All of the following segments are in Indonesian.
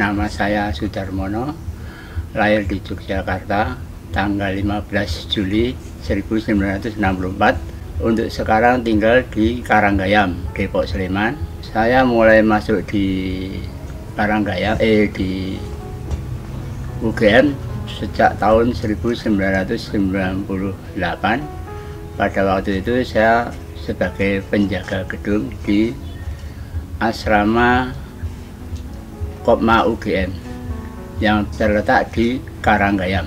Nama saya Sudarmono, lahir di Yogyakarta tanggal 15 Juli 1964. Untuk sekarang tinggal di Karanggayam, Depok Sleman. Saya mulai masuk di Karanggayam, eh di UGM sejak tahun 1998. Pada waktu itu saya sebagai penjaga gedung di asrama Kopma UGM yang terletak di Karanggayam,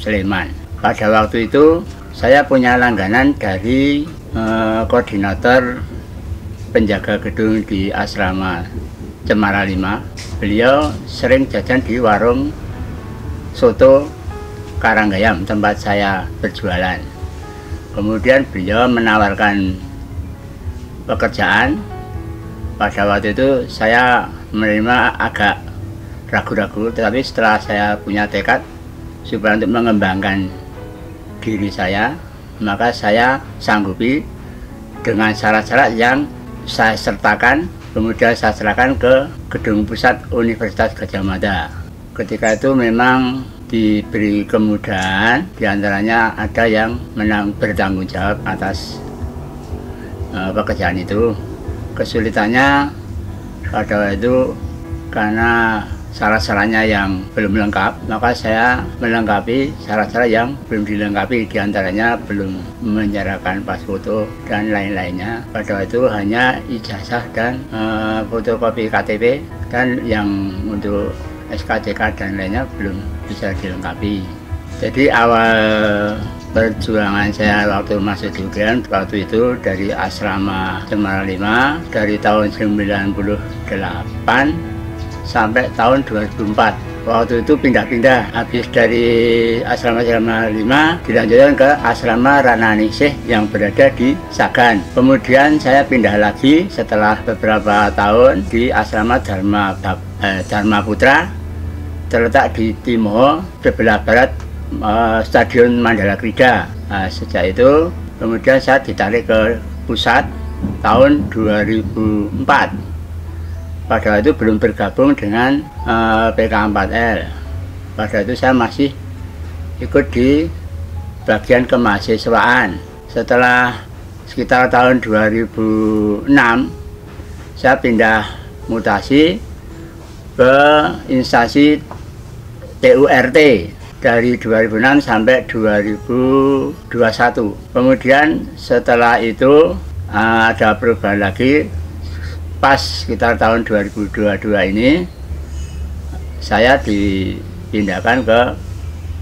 Sleman. Pada waktu itu saya punya langganan dari eh, koordinator penjaga gedung di asrama Cemara 5. Beliau sering jajan di warung soto Karanggayam tempat saya berjualan. Kemudian beliau menawarkan pekerjaan. Pada waktu itu saya menerima agak ragu-ragu, tetapi setelah saya punya tekad supaya untuk mengembangkan diri saya, maka saya sanggupi dengan syarat-syarat yang saya sertakan, kemudian saya serahkan ke Gedung Pusat Universitas Gajah Mada. Ketika itu memang diberi kemudahan, di antaranya ada yang menang bertanggung jawab atas uh, pekerjaan itu. Kesulitannya pada itu karena syarat-syaratnya yang belum lengkap, maka saya melengkapi syarat-syarat yang belum dilengkapi, di antaranya belum menyerahkan pas foto dan lain-lainnya. Pada itu hanya ijazah dan uh, fotokopi KTP dan yang untuk SKCK dan lainnya belum bisa dilengkapi. Jadi awal perjuangan saya waktu masuk di waktu itu dari asrama Cemara 5 dari tahun 98 sampai tahun 2004 waktu itu pindah-pindah habis dari asrama asrama 5 dilanjutkan ke asrama Rananisih yang berada di Sagan. Kemudian saya pindah lagi setelah beberapa tahun di asrama Dharma eh, Dharma Putra terletak di timur sebelah barat eh, Stadion Mandala Krida. Nah, sejak itu kemudian saya ditarik ke pusat tahun 2004 pada itu belum bergabung dengan uh, PK4L pada itu saya masih ikut di bagian kemahasiswaan. Setelah sekitar tahun 2006 saya pindah mutasi ke instansi TURT dari 2006 sampai 2021 kemudian setelah itu uh, ada perubahan lagi. Pas sekitar tahun 2022 ini saya dipindahkan ke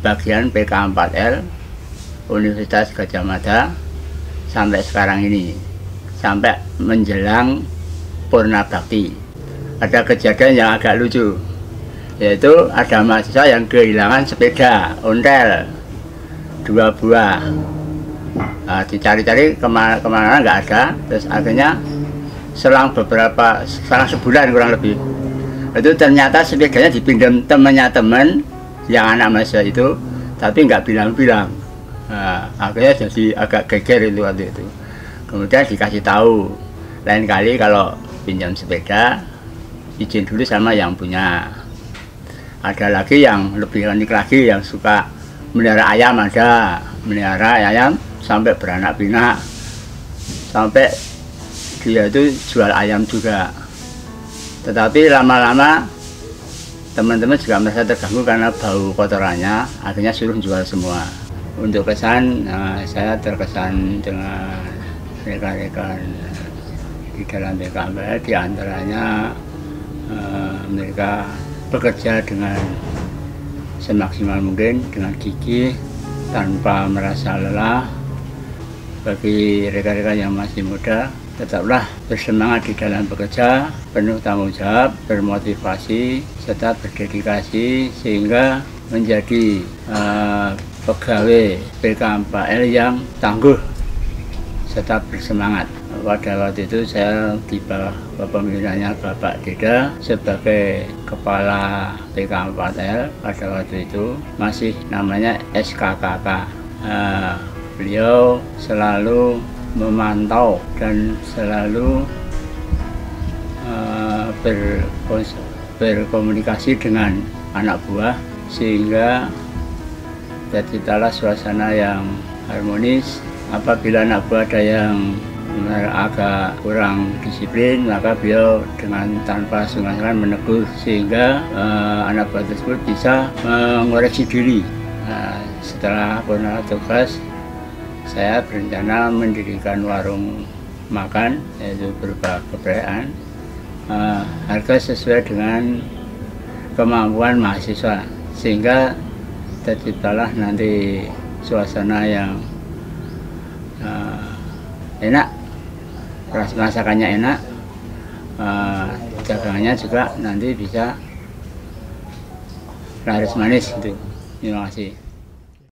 bagian PK4L Universitas Gajah Mada sampai sekarang ini. Sampai menjelang Purna Bakti ada kejadian yang agak lucu yaitu ada mahasiswa yang kehilangan sepeda ontel dua buah. Nah, dicari-cari ke mana-kemana nggak ada. Terus akhirnya selang beberapa selang sebulan kurang lebih. Itu ternyata sepedanya dipinjam temannya teman yang anak mahasiswa itu tapi nggak bilang-bilang. Nah, akhirnya jadi agak geger itu waktu itu. Kemudian dikasih tahu lain kali kalau pinjam sepeda izin dulu sama yang punya ada lagi yang lebih unik lagi yang suka melihara ayam ada. Melihara ayam sampai beranak pinak. Sampai dia itu jual ayam juga. Tetapi lama-lama teman-teman juga merasa terganggu karena bau kotorannya. Akhirnya suruh jual semua. Untuk kesan nah, saya terkesan dengan rekan-rekan di dalam BKMP di antaranya uh, mereka bekerja dengan semaksimal mungkin dengan gigi tanpa merasa lelah bagi rekan-rekan yang masih muda tetaplah bersemangat di dalam bekerja, penuh tanggung jawab, bermotivasi, serta berdedikasi sehingga menjadi uh, pegawai PK4L yang tangguh serta bersemangat. Pada waktu itu saya di bawah kepemimpinannya Bapak Deda sebagai kepala PK4L pada waktu itu masih namanya SKKK. Uh, beliau selalu memantau dan selalu uh, berkomunikasi dengan anak buah sehingga terciptalah suasana yang harmonis apabila anak buah ada yang agak kurang disiplin maka beliau dengan tanpa sungkan menegur sehingga uh, anak buah tersebut bisa mengoreksi diri. Nah, setelah pernah tugas saya berencana mendirikan warung makan yaitu berupa keperayaan uh, harga sesuai dengan kemampuan mahasiswa sehingga terciptalah nanti suasana yang uh, enak masakannya enak uh, dagangannya juga nanti bisa laris manis itu terima kasih